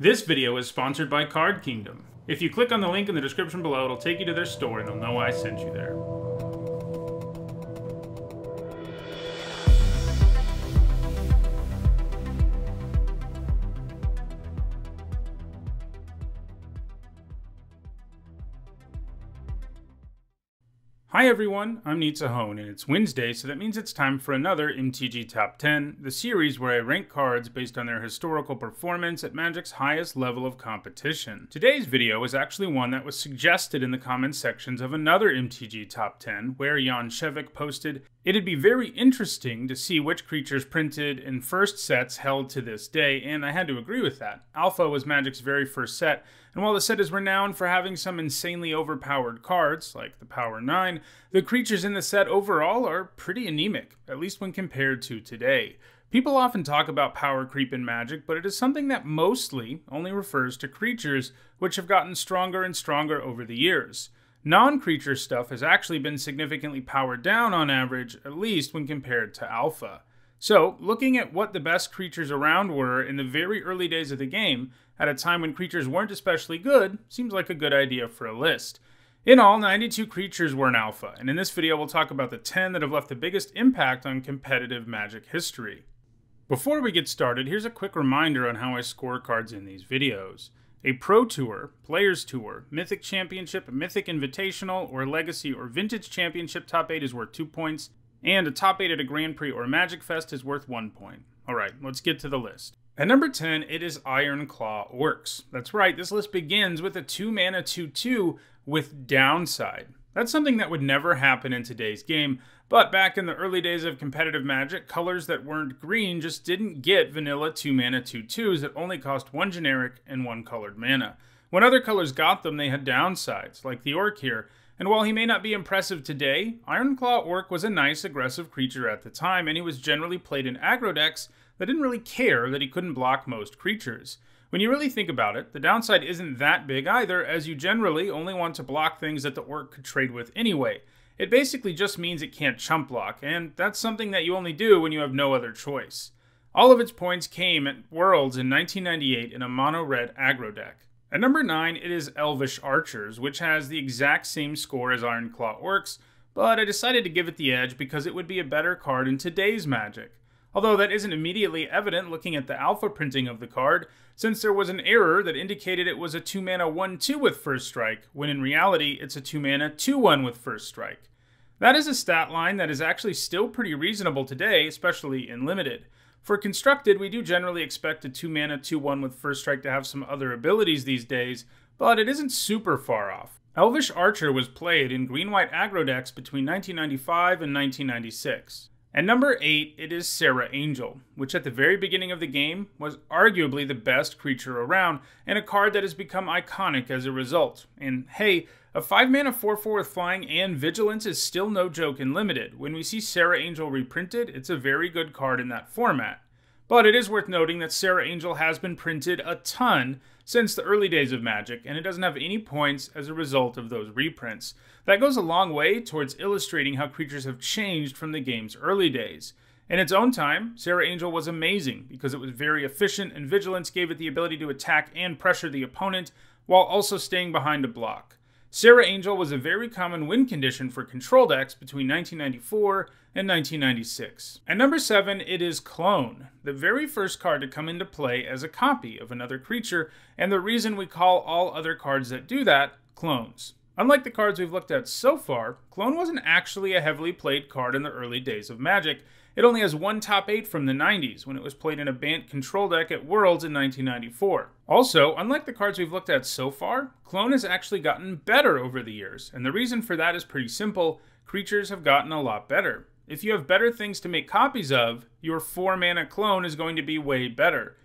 This video is sponsored by Card Kingdom. If you click on the link in the description below, it'll take you to their store and they'll know I sent you there. Hi everyone, I'm Nizzahon, and it's Wednesday, so that means it's time for another MTG Top 10, the series where I rank cards based on their historical performance at Magic's highest level of competition. Today's video is actually one that was suggested in the comments sections of another MTG Top 10, where Jan Shevik posted, It'd be very interesting to see which creatures printed in first sets held to this day, and I had to agree with that. Alpha was Magic's very first set, and while the set is renowned for having some insanely overpowered cards, like the Power 9, the creatures in the set overall are pretty anemic, at least when compared to today. People often talk about power creep in Magic, but it is something that mostly only refers to creatures which have gotten stronger and stronger over the years. Non creature stuff has actually been significantly powered down on average, at least when compared to Alpha. So, looking at what the best creatures around were in the very early days of the game, at a time when creatures weren't especially good, seems like a good idea for a list. In all, 92 creatures were in Alpha, and in this video we'll talk about the 10 that have left the biggest impact on competitive Magic history. Before we get started, here's a quick reminder on how I score cards in these videos. A Pro Tour, Players Tour, Mythic Championship, Mythic Invitational, or Legacy or Vintage Championship top 8 is worth 2 points, and a top 8 at a Grand Prix or Magic Fest is worth 1 point. Alright, let's get to the list. At number 10, it is Ironclaw Orcs. That's right, this list begins with a 2 mana 2 2 with Downside. That's something that would never happen in today's game, but back in the early days of competitive Magic, colors that weren't green just didn't get vanilla 2 mana 2 2s that only cost one generic and one colored mana. When other colors got them, they had downsides, like the Orc here, and while he may not be impressive today, Ironclaw Orc was a nice aggressive creature at the time, and he was generally played in aggro decks that didn't really care that he couldn't block most creatures. When you really think about it, the downside isn't that big either, as you generally only want to block things that the orc could trade with anyway. It basically just means it can't chump block, and that's something that you only do when you have no other choice. All of its points came at Worlds in 1998 in a mono red aggro deck. At number 9, it is Elvish Archers, which has the exact same score as Ironclaw Orcs, but I decided to give it the edge because it would be a better card in today's Magic although that isn't immediately evident looking at the alpha printing of the card, since there was an error that indicated it was a 2 mana 1 2 with First Strike, when in reality it's a 2 mana 2 1 with First Strike. That is a stat line that is actually still pretty reasonable today, especially in Limited. For Constructed, we do generally expect a 2 mana 2 1 with First Strike to have some other abilities these days, but it isn't super far off. Elvish Archer was played in green white aggro decks between 1995 and 1996. At number 8, it is Serra Angel, which at the very beginning of the game was arguably the best creature around, and a card that has become iconic as a result. And hey, a 5 mana 4 4 with flying and vigilance is still no joke in limited. When we see Serra Angel reprinted, it's a very good card in that format. But it is worth noting that Serra Angel has been printed a ton since the early days of Magic, and it doesn't have any points as a result of those reprints. That goes a long way towards illustrating how creatures have changed from the game's early days. In its own time, Serra Angel was amazing because it was very efficient and Vigilance gave it the ability to attack and pressure the opponent while also staying behind a block. Serra Angel was a very common win condition for control decks between 1994 and 1996. At number 7, it is Clone, the very first card to come into play as a copy of another creature, and the reason we call all other cards that do that clones. Unlike the cards we've looked at so far, Clone wasn't actually a heavily played card in the early days of Magic. It only has one top 8 from the 90s, when it was played in a Bant control deck at Worlds in 1994. Also, unlike the cards we've looked at so far, Clone has actually gotten better over the years, and the reason for that is pretty simple creatures have gotten a lot better. If you have better things to make copies of, your 4 mana clone is going to be way better.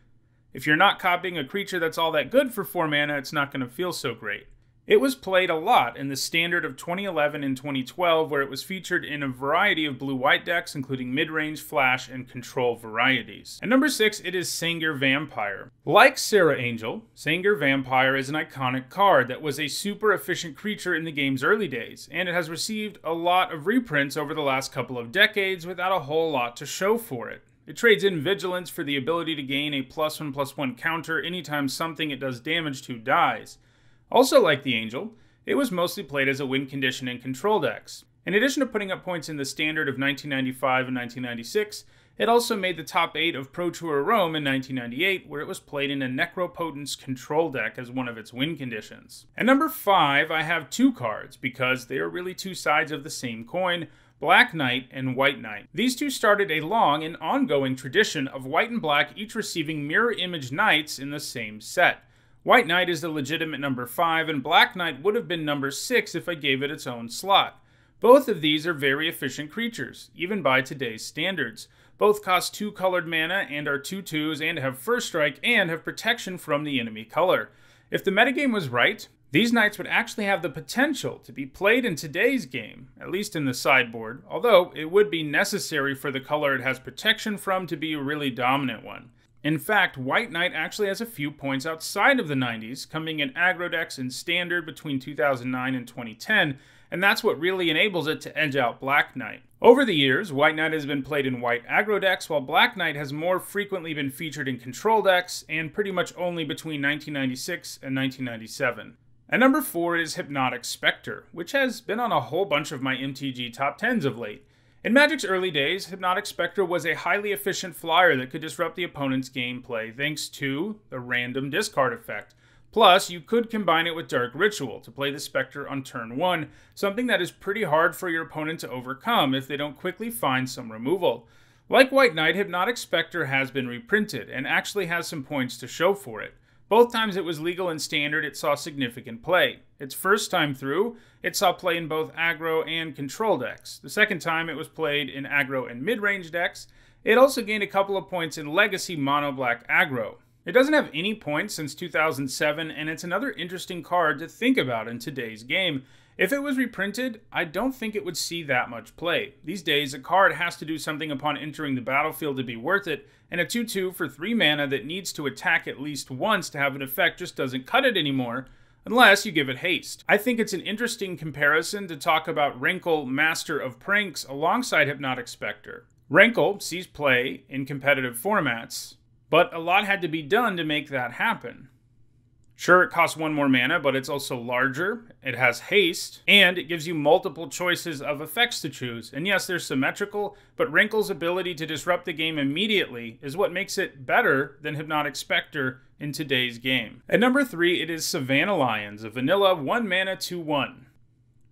If you're not copying a creature that's all that good for 4 mana, it's not going to feel so great. It was played a lot in the standard of 2011 and 2012, where it was featured in a variety of blue white decks, including mid range, flash, and control varieties. At number 6, it is Sengir Vampire. Like Serra Angel, Sengir Vampire is an iconic card that was a super efficient creature in the game's early days, and it has received a lot of reprints over the last couple of decades without a whole lot to show for it. It trades in Vigilance for the ability to gain a plus one plus one counter anytime something it does damage to dies. Also, like the Angel, it was mostly played as a win condition in control decks. In addition to putting up points in the standard of 1995 and 1996, it also made the top 8 of Pro Tour Rome in 1998, where it was played in a Necropotence control deck as one of its win conditions. At number 5, I have two cards, because they are really two sides of the same coin, Black Knight and White Knight. These two started a long and ongoing tradition of white and black each receiving mirror image knights in the same set. White Knight is the legitimate number 5, and Black Knight would have been number 6 if I gave it its own slot. Both of these are very efficient creatures, even by today's standards. Both cost 2 colored mana and are 2 2s and have first strike and have protection from the enemy color. If the metagame was right, these knights would actually have the potential to be played in today's game, at least in the sideboard, although it would be necessary for the color it has protection from to be a really dominant one. In fact, White Knight actually has a few points outside of the 90s, coming in aggro decks and standard between 2009 and 2010, and that's what really enables it to edge out Black Knight. Over the years, White Knight has been played in white aggro decks, while Black Knight has more frequently been featured in control decks, and pretty much only between 1996 and 1997. At number 4 is Hypnotic Spectre, which has been on a whole bunch of my MTG top 10s of late. In Magic's early days, Hypnotic Spectre was a highly efficient flyer that could disrupt the opponent's gameplay thanks to the random discard effect. Plus, you could combine it with Dark Ritual to play the Spectre on turn 1, something that is pretty hard for your opponent to overcome if they don't quickly find some removal. Like White Knight, Hypnotic Spectre has been reprinted, and actually has some points to show for it. Both times it was legal and standard, it saw significant play. Its first time through, it saw play in both aggro and control decks. The second time it was played in aggro and mid-range decks. It also gained a couple of points in legacy mono black aggro. It doesn't have any points since 2007, and it's another interesting card to think about in today's game. If it was reprinted, I don't think it would see that much play. These days, a card has to do something upon entering the battlefield to be worth it, and a 2 2 for 3 mana that needs to attack at least once to have an effect just doesn't cut it anymore, unless you give it haste. I think it's an interesting comparison to talk about Rankle, Master of Pranks, alongside Hypnotic Spectre. Rankle sees play in competitive formats, but a lot had to be done to make that happen. Sure, it costs one more mana, but it's also larger, it has haste, and it gives you multiple choices of effects to choose. And yes, they're symmetrical, but Rankle's ability to disrupt the game immediately is what makes it better than Hypnotic Spectre in today's game. At number 3, it is Savannah Lions, a vanilla 1 mana 2 1.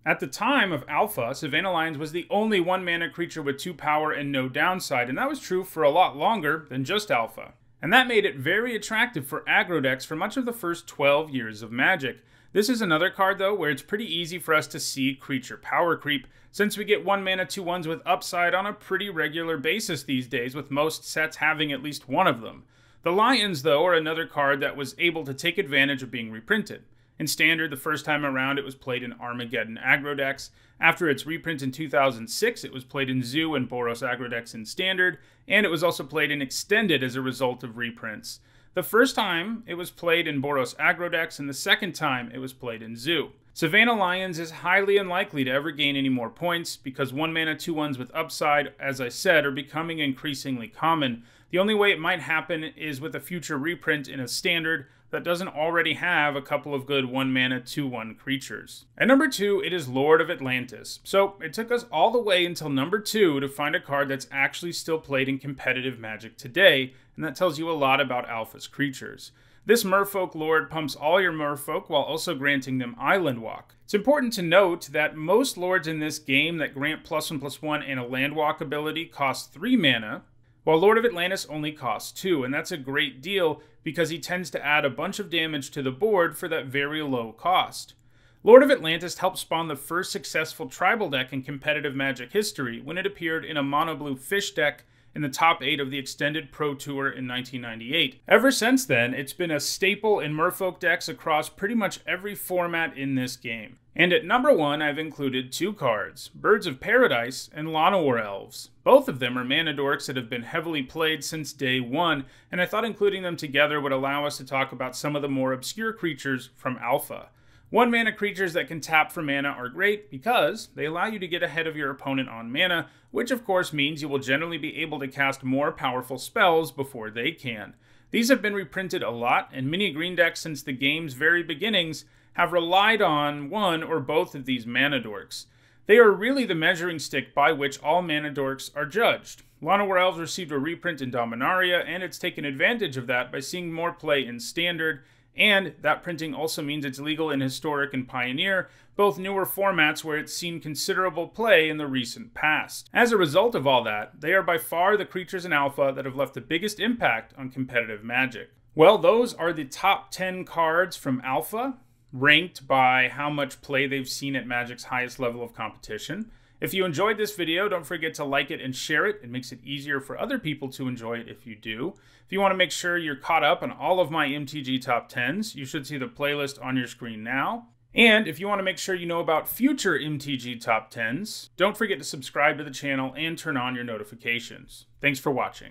At the time of Alpha, Savannah Lions was the only 1 mana creature with 2 power and no downside, and that was true for a lot longer than just Alpha and that made it very attractive for aggro decks for much of the first 12 years of Magic. This is another card, though, where it's pretty easy for us to see creature power creep, since we get 1 mana 2 1s with upside on a pretty regular basis these days, with most sets having at least one of them. The Lions, though, are another card that was able to take advantage of being reprinted. In Standard, the first time around, it was played in Armageddon aggro decks. After its reprint in 2006, it was played in Zoo and Boros aggro decks in Standard, and it was also played in Extended as a result of reprints. The first time it was played in Boros aggro decks, and the second time it was played in Zoo. Savannah Lions is highly unlikely to ever gain any more points because 1 mana 2 1s with upside, as I said, are becoming increasingly common. The only way it might happen is with a future reprint in a standard, that doesn't already have a couple of good 1 mana 2 1 creatures. At number 2, it is Lord of Atlantis. So it took us all the way until number 2 to find a card that's actually still played in competitive Magic today, and that tells you a lot about Alpha's creatures. This Merfolk Lord pumps all your Merfolk while also granting them Island Walk. It's important to note that most Lords in this game that grant plus 1 plus 1 and a Land Walk ability cost 3 mana, while Lord of Atlantis only costs 2, and that's a great deal because he tends to add a bunch of damage to the board for that very low cost. Lord of Atlantis helped spawn the first successful tribal deck in competitive Magic history when it appeared in a mono blue fish deck in the top 8 of the extended Pro Tour in 1998. Ever since then, it's been a staple in Merfolk decks across pretty much every format in this game. And at number 1, I've included two cards, Birds of Paradise and Llanowar Elves. Both of them are mana dorks that have been heavily played since day one, and I thought including them together would allow us to talk about some of the more obscure creatures from Alpha. One mana creatures that can tap for mana are great because they allow you to get ahead of your opponent on mana, which of course means you will generally be able to cast more powerful spells before they can. These have been reprinted a lot, in many green decks since the game's very beginnings have relied on one or both of these mana dorks. They are really the measuring stick by which all mana dorks are judged. Llanowar Elves received a reprint in Dominaria, and it's taken advantage of that by seeing more play in Standard and that printing also means it's legal in Historic and Pioneer, both newer formats where it's seen considerable play in the recent past. As a result of all that, they are by far the creatures in Alpha that have left the biggest impact on competitive Magic. Well, those are the top 10 cards from Alpha, ranked by how much play they've seen at Magic's highest level of competition. If you enjoyed this video, don't forget to like it and share it. It makes it easier for other people to enjoy it if you do. If you want to make sure you're caught up on all of my MTG top 10s, you should see the playlist on your screen now. And if you want to make sure you know about future MTG top 10s, don't forget to subscribe to the channel and turn on your notifications. Thanks for watching.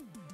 Mm-hmm.